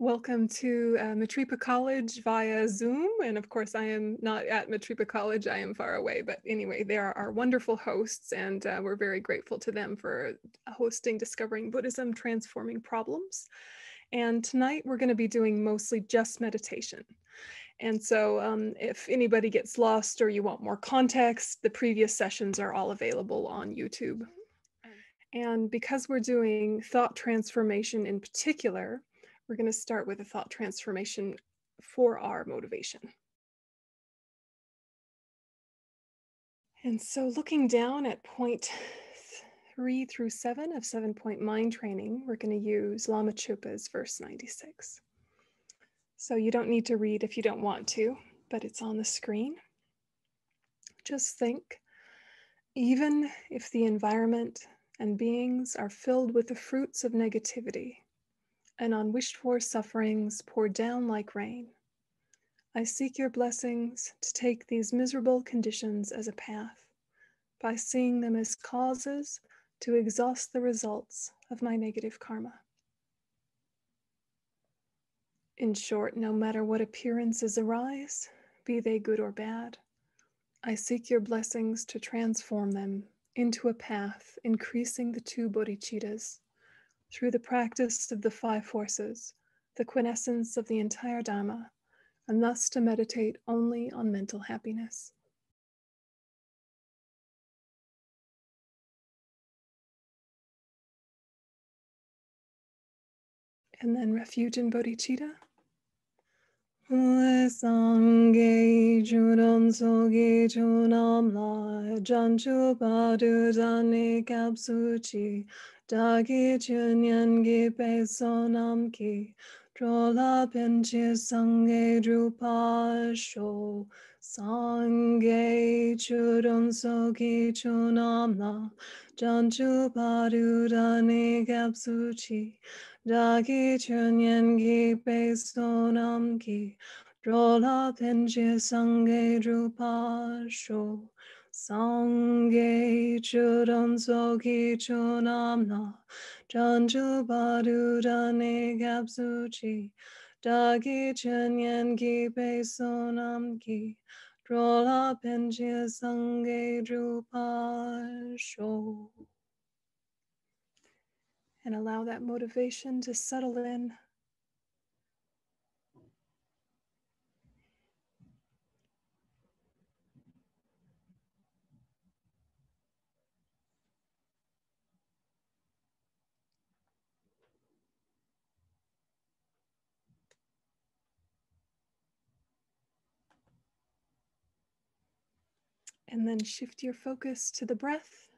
Welcome to uh, Maitripa College via Zoom. And of course, I am not at Maitripa College, I am far away. But anyway, they are our wonderful hosts, and uh, we're very grateful to them for hosting Discovering Buddhism Transforming Problems. And tonight, we're going to be doing mostly just meditation. And so, um, if anybody gets lost or you want more context, the previous sessions are all available on YouTube. And because we're doing thought transformation in particular, we're going to start with a thought transformation for our motivation. And so, looking down at point three through seven of seven point mind training, we're going to use Lama Chöpa's verse 96. So, you don't need to read if you don't want to, but it's on the screen. Just think even if the environment and beings are filled with the fruits of negativity, and unwished for sufferings pour down like rain. I seek your blessings to take these miserable conditions as a path by seeing them as causes to exhaust the results of my negative karma. In short, no matter what appearances arise, be they good or bad, I seek your blessings to transform them into a path increasing the two bodhicittas through the practice of the five forces, the quintessence of the entire Dharma, and thus to meditate only on mental happiness. And then refuge in bodhicitta. Sangye juron soge chunam la janchu padu dani kapsuchi dagi chunyan gi pe sonam ki drola pinche sangye drupa sho sangye chudon soge chunam la janchu padu dani kapsuchi Dagi chunyan gi pe sonam ki drola penche sange drupa sho. Sange chudon so ki chunam na. Janju badu dane chi dagi chunyan gi pe sonam ki drola penche sange drupa sho and allow that motivation to settle in. And then shift your focus to the breath.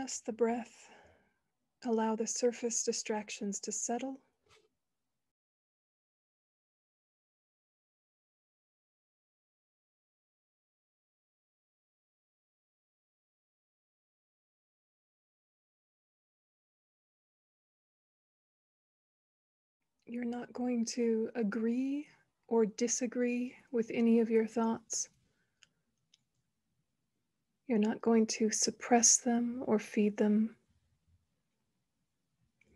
Just the breath. Allow the surface distractions to settle. You're not going to agree or disagree with any of your thoughts. You're not going to suppress them or feed them.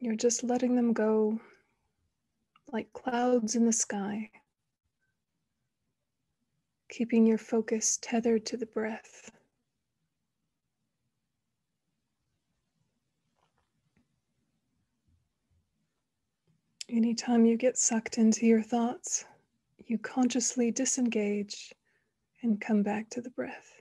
You're just letting them go like clouds in the sky, keeping your focus tethered to the breath. Anytime you get sucked into your thoughts, you consciously disengage and come back to the breath.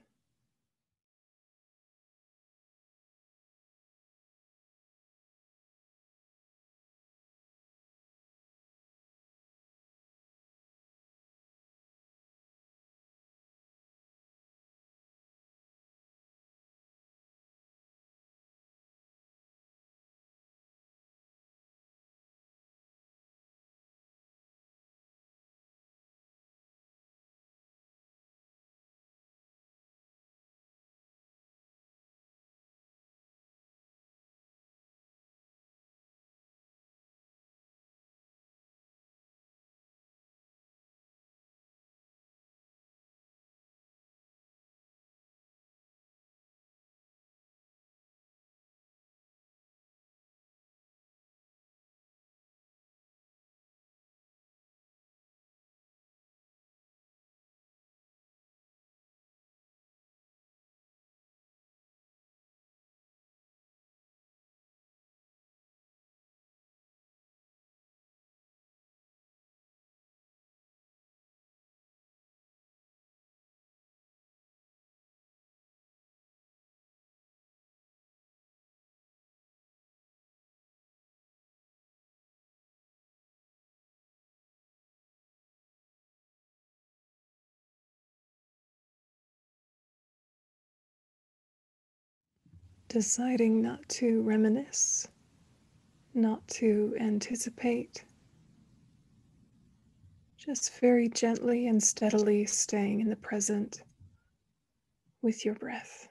Deciding not to reminisce, not to anticipate, just very gently and steadily staying in the present with your breath.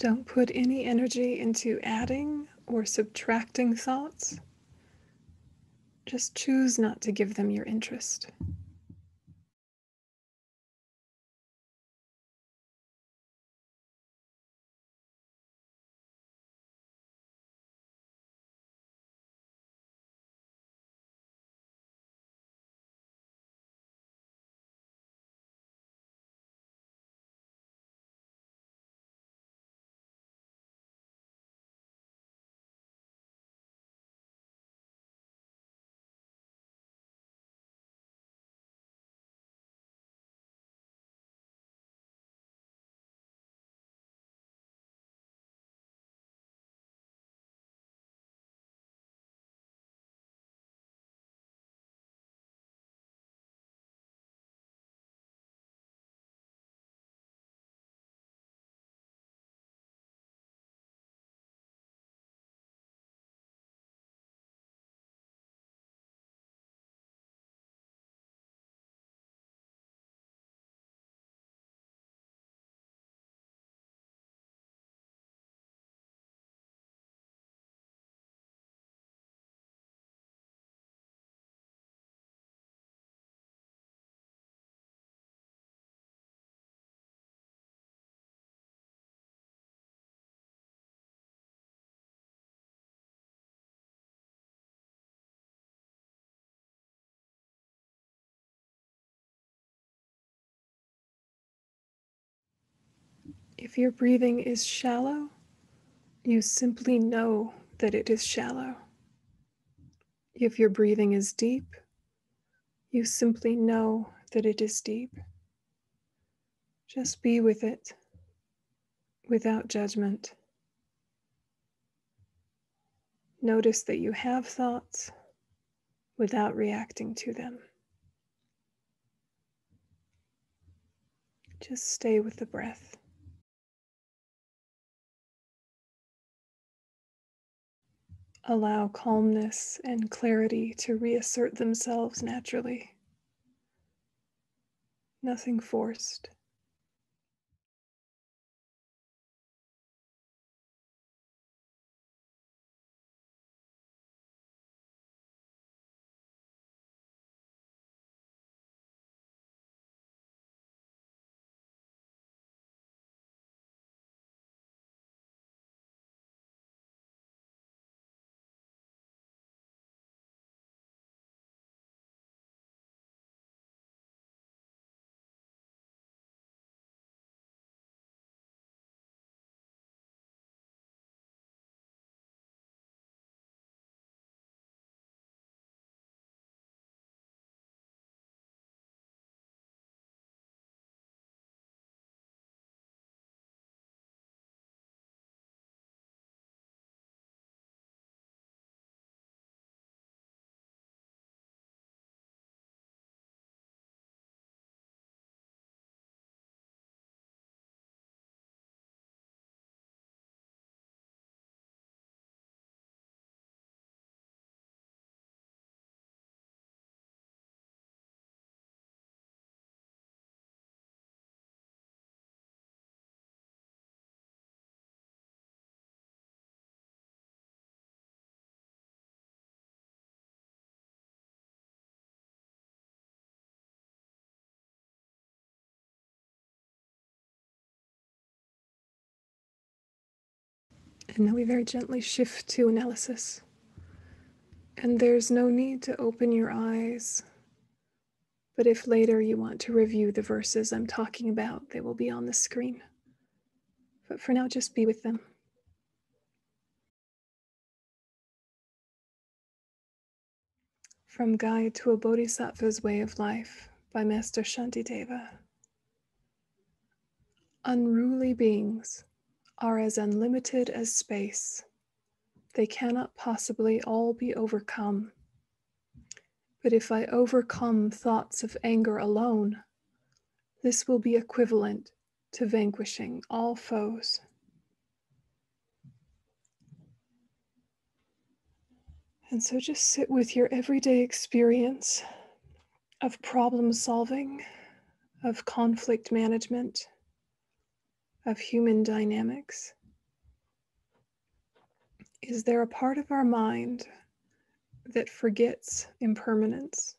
Don't put any energy into adding or subtracting thoughts. Just choose not to give them your interest. If your breathing is shallow, you simply know that it is shallow. If your breathing is deep, you simply know that it is deep. Just be with it without judgment. Notice that you have thoughts without reacting to them. Just stay with the breath. Allow calmness and clarity to reassert themselves naturally. Nothing forced. And now we very gently shift to analysis. And there's no need to open your eyes. But if later you want to review the verses I'm talking about, they will be on the screen. But for now, just be with them. From Guide to a Bodhisattva's Way of Life by Master Shantideva. Unruly beings are as unlimited as space. They cannot possibly all be overcome. But if I overcome thoughts of anger alone, this will be equivalent to vanquishing all foes. And so just sit with your everyday experience of problem solving, of conflict management, of human dynamics. Is there a part of our mind that forgets impermanence,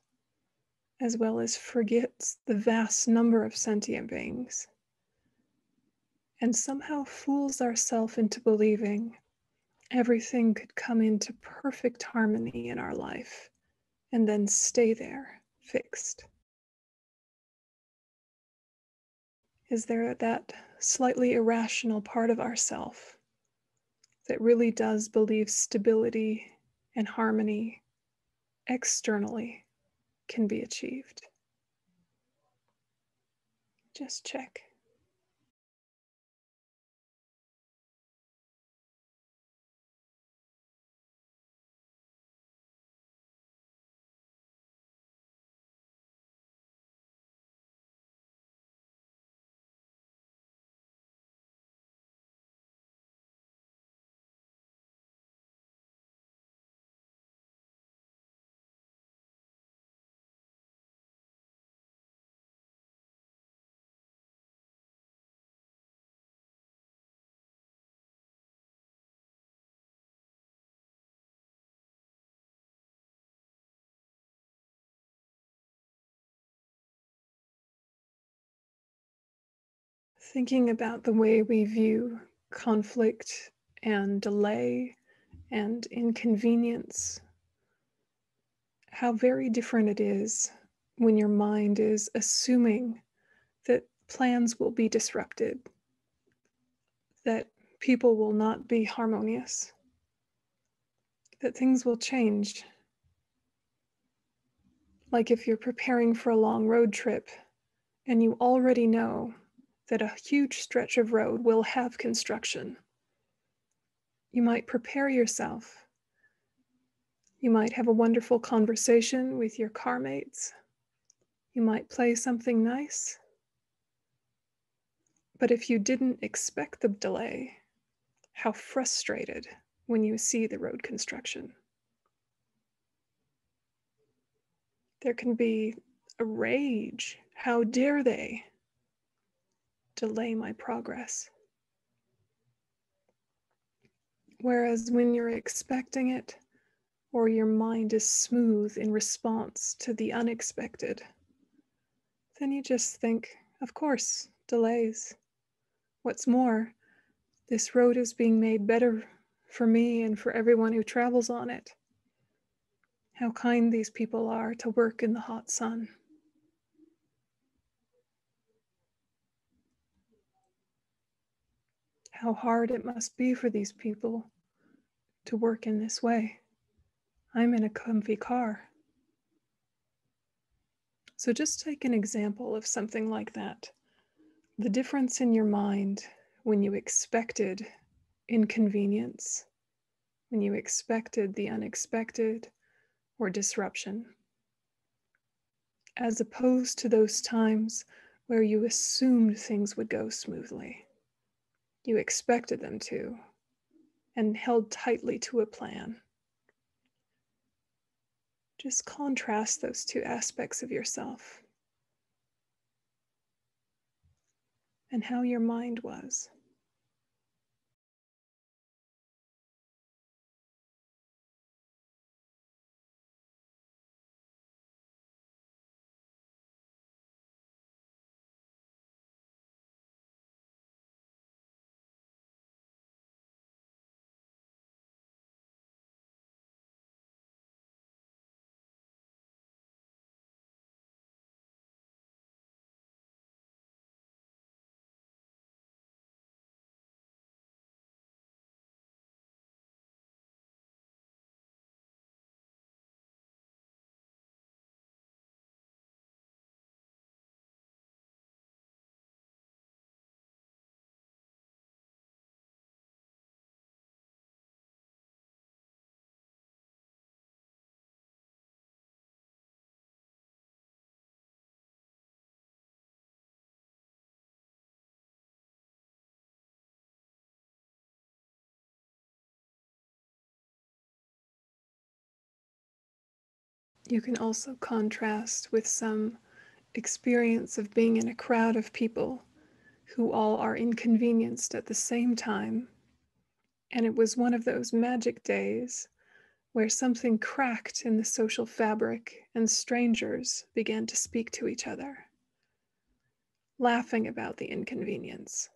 as well as forgets the vast number of sentient beings, and somehow fools ourselves into believing everything could come into perfect harmony in our life and then stay there fixed? Is there that slightly irrational part of ourself that really does believe stability and harmony externally can be achieved? Just check. Thinking about the way we view conflict and delay and inconvenience, how very different it is when your mind is assuming that plans will be disrupted, that people will not be harmonious, that things will change. Like if you're preparing for a long road trip and you already know that a huge stretch of road will have construction. You might prepare yourself. You might have a wonderful conversation with your car mates. You might play something nice. But if you didn't expect the delay, how frustrated when you see the road construction. There can be a rage. How dare they? Delay my progress. Whereas when you're expecting it, or your mind is smooth in response to the unexpected, then you just think, of course, delays. What's more, this road is being made better for me and for everyone who travels on it. How kind these people are to work in the hot sun. How hard it must be for these people to work in this way. I'm in a comfy car. So just take an example of something like that. The difference in your mind when you expected inconvenience, when you expected the unexpected or disruption, as opposed to those times where you assumed things would go smoothly. You expected them to and held tightly to a plan. Just contrast those two aspects of yourself and how your mind was. You can also contrast with some experience of being in a crowd of people who all are inconvenienced at the same time. And it was one of those magic days where something cracked in the social fabric and strangers began to speak to each other, laughing about the inconvenience,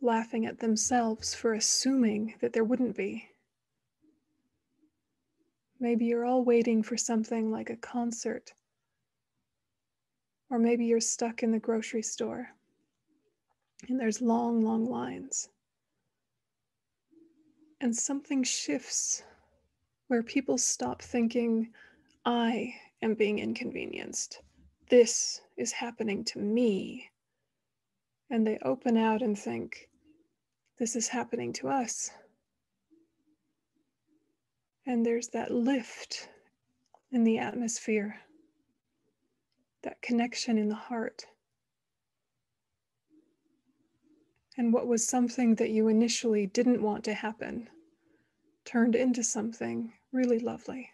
laughing at themselves for assuming that there wouldn't be. Maybe you're all waiting for something like a concert, or maybe you're stuck in the grocery store and there's long, long lines and something shifts where people stop thinking, I am being inconvenienced. This is happening to me. And they open out and think, this is happening to us. And there's that lift in the atmosphere, that connection in the heart. And what was something that you initially didn't want to happen turned into something really lovely.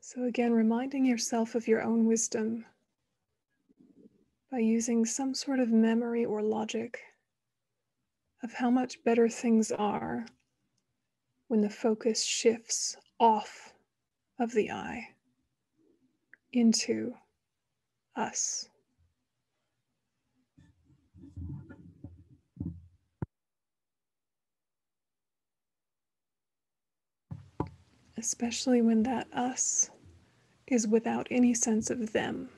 So, again, reminding yourself of your own wisdom by using some sort of memory or logic of how much better things are when the focus shifts off of the I into us. especially when that us is without any sense of them.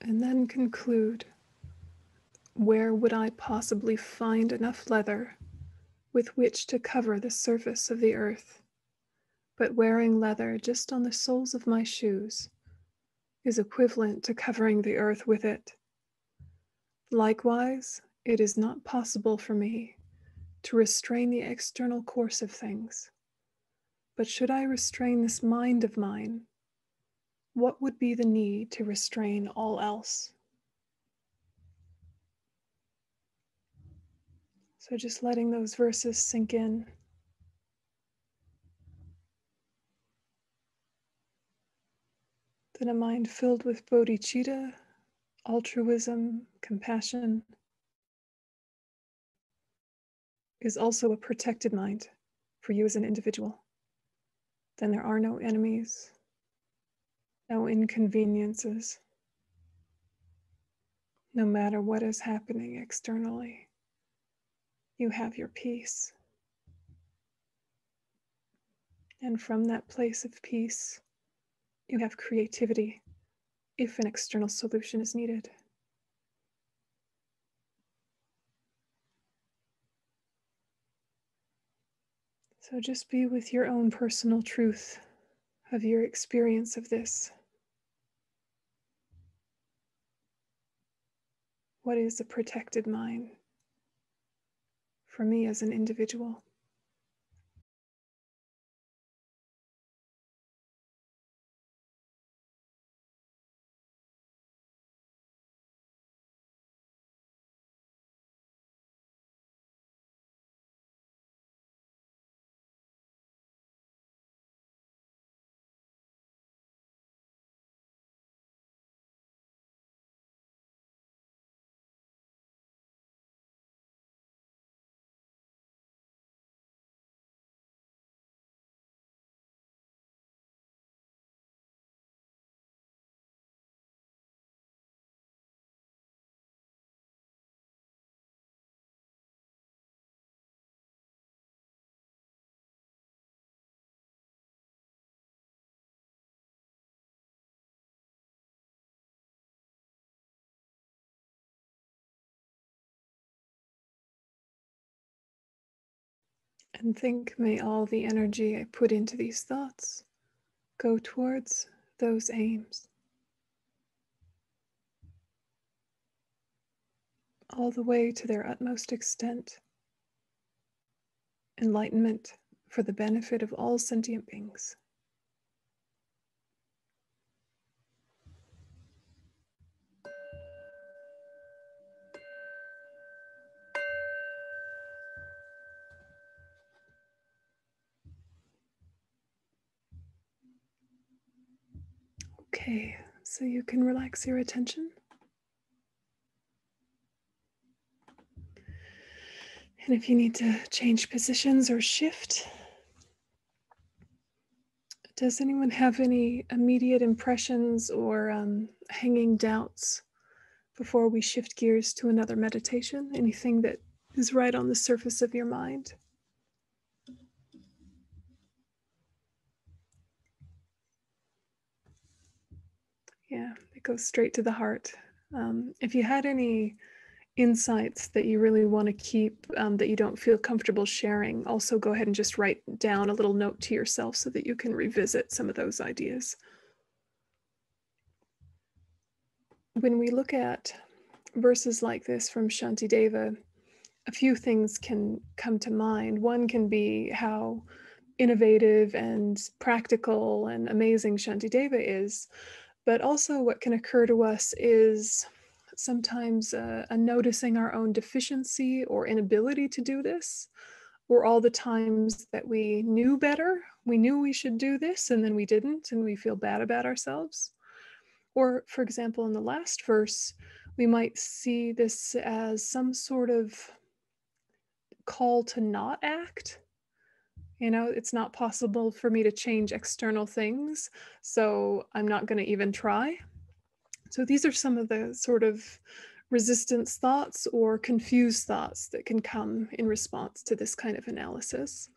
And then conclude where would I possibly find enough leather with which to cover the surface of the earth? But wearing leather just on the soles of my shoes is equivalent to covering the earth with it. Likewise, it is not possible for me to restrain the external course of things. But should I restrain this mind of mine, what would be the need to restrain all else? So just letting those verses sink in. Then a mind filled with bodhicitta, altruism, compassion is also a protected mind for you as an individual. Then there are no enemies, no inconveniences, no matter what is happening externally. You have your peace. And from that place of peace, you have creativity if an external solution is needed. So just be with your own personal truth of your experience of this. What is a protected mind for me as an individual? And think, may all the energy I put into these thoughts go towards those aims. All the way to their utmost extent. Enlightenment for the benefit of all sentient beings. Okay, so you can relax your attention. And if you need to change positions or shift, does anyone have any immediate impressions or um, hanging doubts before we shift gears to another meditation? Anything that is right on the surface of your mind? Yeah, it goes straight to the heart. Um, if you had any insights that you really want to keep um, that you don't feel comfortable sharing, also go ahead and just write down a little note to yourself so that you can revisit some of those ideas. When we look at verses like this from Shantideva, a few things can come to mind. One can be how innovative and practical and amazing Shantideva is, but also, what can occur to us is sometimes uh, a noticing our own deficiency or inability to do this, or all the times that we knew better, we knew we should do this, and then we didn't, and we feel bad about ourselves. Or, for example, in the last verse, we might see this as some sort of call to not act you know, it's not possible for me to change external things, so I'm not going to even try. So these are some of the sort of resistance thoughts or confused thoughts that can come in response to this kind of analysis.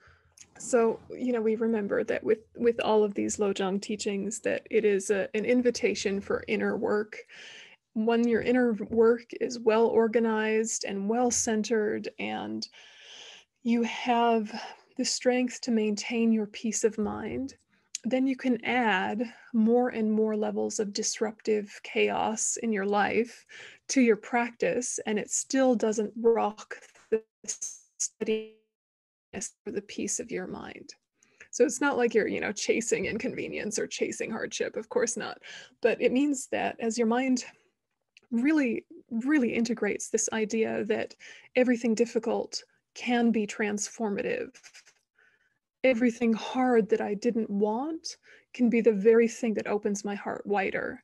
So, you know, we remember that with with all of these Lojong teachings that it is a, an invitation for inner work. When your inner work is well organized and well centered and you have the strength to maintain your peace of mind, then you can add more and more levels of disruptive chaos in your life to your practice, and it still doesn't rock the steadiness or the peace of your mind. So it's not like you're, you know, chasing inconvenience or chasing hardship, of course not. But it means that as your mind really, really integrates this idea that everything difficult can be transformative. Everything hard that I didn't want can be the very thing that opens my heart wider.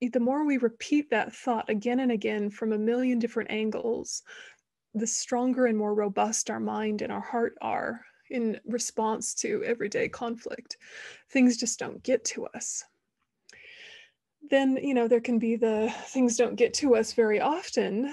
The more we repeat that thought again and again from a million different angles, the stronger and more robust our mind and our heart are in response to everyday conflict. Things just don't get to us. Then, you know, there can be the things don't get to us very often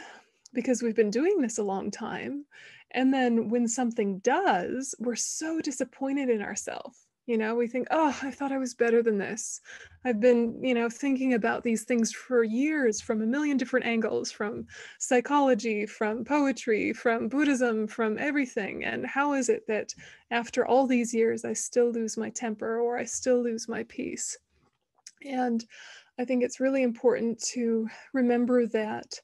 because we've been doing this a long time and then when something does, we're so disappointed in ourselves. You know, we think, oh, I thought I was better than this. I've been, you know, thinking about these things for years from a million different angles from psychology, from poetry, from Buddhism, from everything. And how is it that after all these years, I still lose my temper or I still lose my peace? And I think it's really important to remember that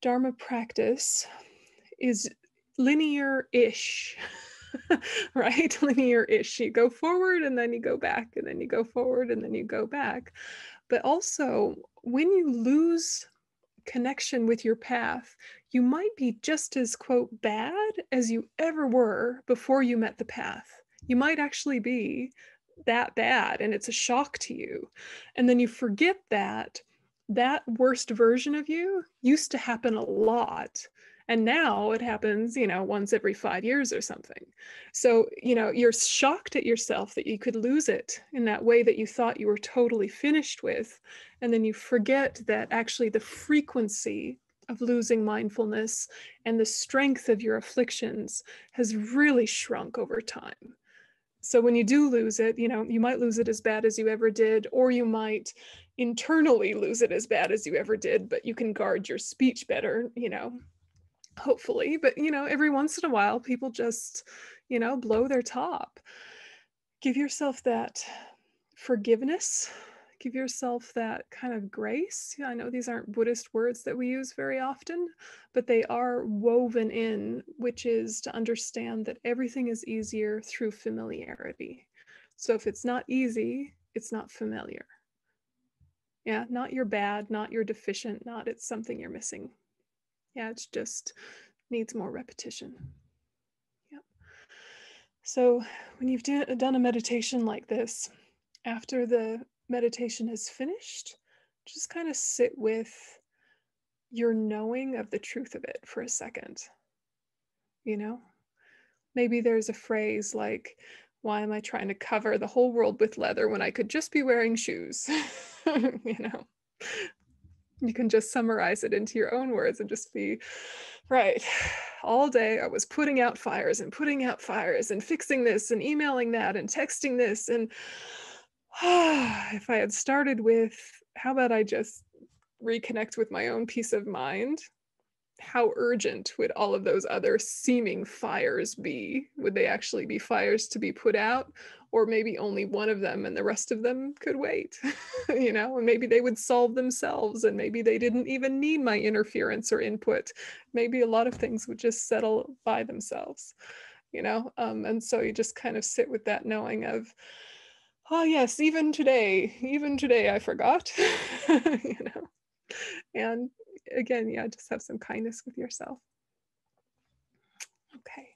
Dharma practice is linear-ish right? Linear-ish. You go forward and then you go back and then you go forward and then you go back. But also when you lose connection with your path you might be just as quote bad as you ever were before you met the path. You might actually be that bad and it's a shock to you. And then you forget that that worst version of you used to happen a lot and now it happens you know once every five years or something. So you know you're shocked at yourself that you could lose it in that way that you thought you were totally finished with and then you forget that actually the frequency of losing mindfulness and the strength of your afflictions has really shrunk over time. So when you do lose it you know you might lose it as bad as you ever did or you might internally lose it as bad as you ever did but you can guard your speech better you know hopefully but you know every once in a while people just you know, blow their top. Give yourself that forgiveness. Give yourself that kind of grace. I know these aren't Buddhist words that we use very often, but they are woven in, which is to understand that everything is easier through familiarity. So if it's not easy, it's not familiar. Yeah, not you're bad, not you're deficient, not it's something you're missing. Yeah, it's just needs more repetition. Yep. So when you've do, done a meditation like this, after the meditation is finished, just kind of sit with your knowing of the truth of it for a second. You know, maybe there's a phrase like, why am I trying to cover the whole world with leather when I could just be wearing shoes? you know, you can just summarize it into your own words and just be right. All day I was putting out fires and putting out fires and fixing this and emailing that and texting this. And if I had started with, how about I just reconnect with my own peace of mind? How urgent would all of those other seeming fires be? Would they actually be fires to be put out? Or maybe only one of them and the rest of them could wait, you know, and maybe they would solve themselves and maybe they didn't even need my interference or input. Maybe a lot of things would just settle by themselves, you know? Um, and so you just kind of sit with that knowing of, oh yes even today even today i forgot you know and again yeah just have some kindness with yourself okay